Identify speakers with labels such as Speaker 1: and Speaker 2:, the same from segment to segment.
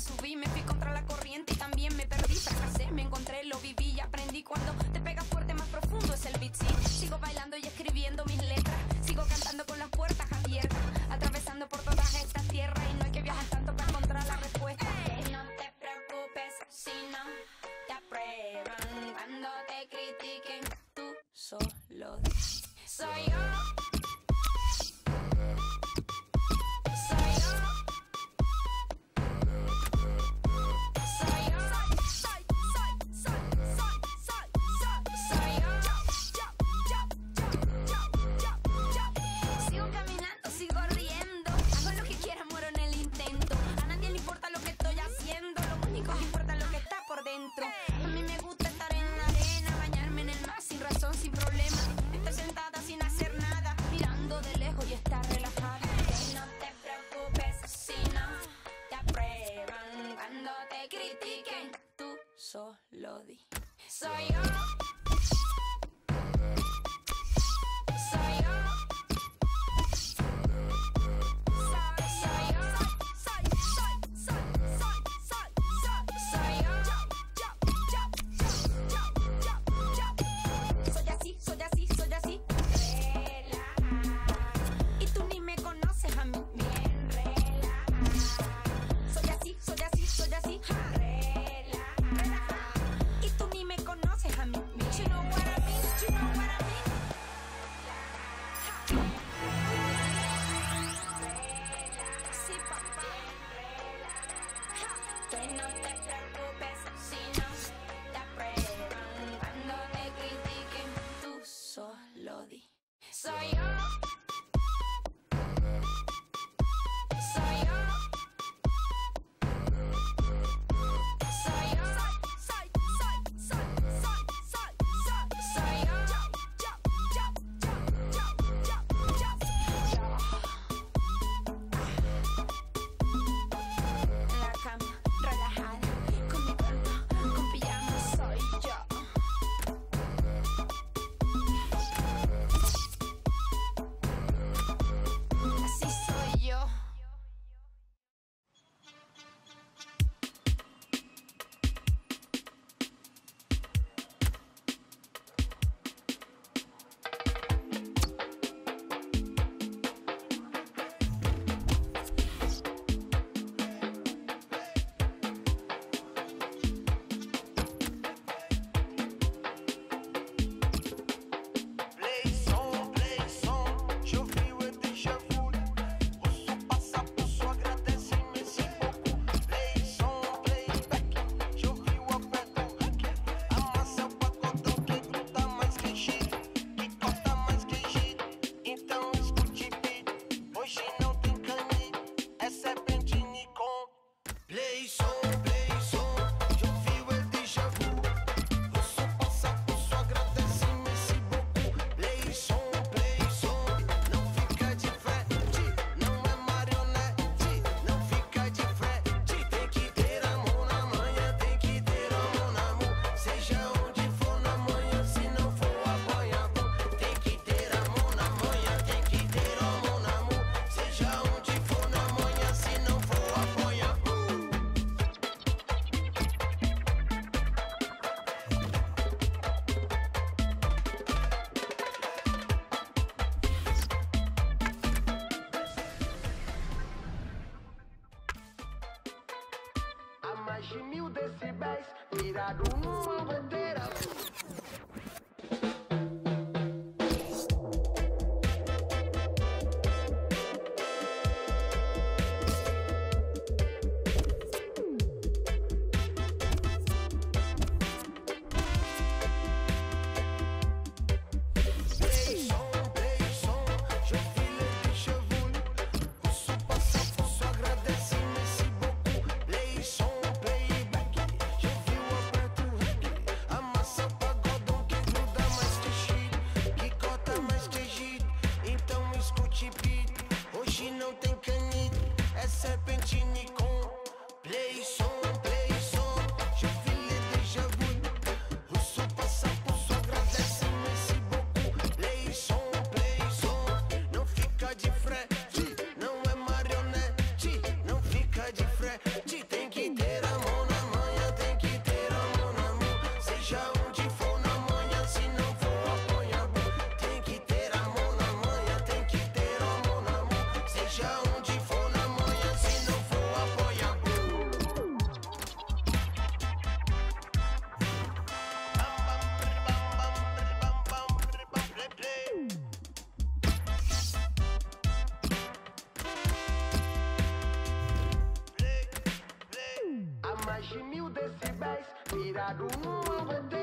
Speaker 1: nights will be no te preocupes.
Speaker 2: Obrigado. Obrigado.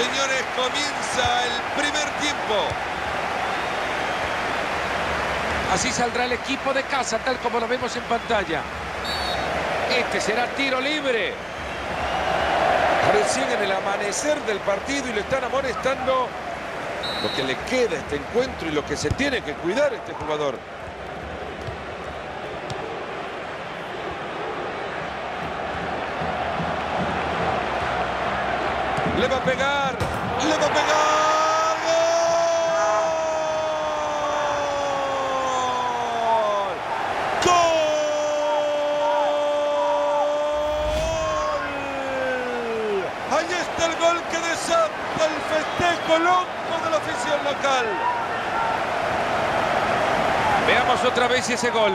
Speaker 3: Señores, comienza el primer tiempo.
Speaker 4: Así saldrá el equipo de casa, tal como lo vemos en pantalla. Este será tiro libre.
Speaker 3: Recién en el amanecer del partido y le están amonestando lo que le queda a este encuentro y lo que se tiene que cuidar este jugador. Va a pegar, le va a pegar. ¡Gol! ¡Gol! Ahí está el gol que desata el festejo loco de la afición local.
Speaker 4: Veamos otra vez ese gol.